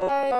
Bye.